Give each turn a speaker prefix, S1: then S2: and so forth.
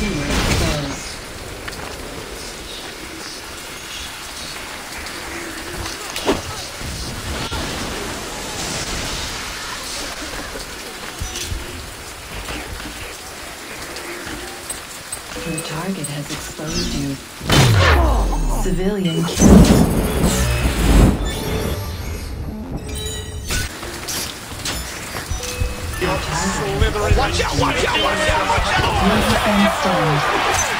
S1: Your target has exposed you. Civilian kill. Your target
S2: Watch out, watch out, watch out, watch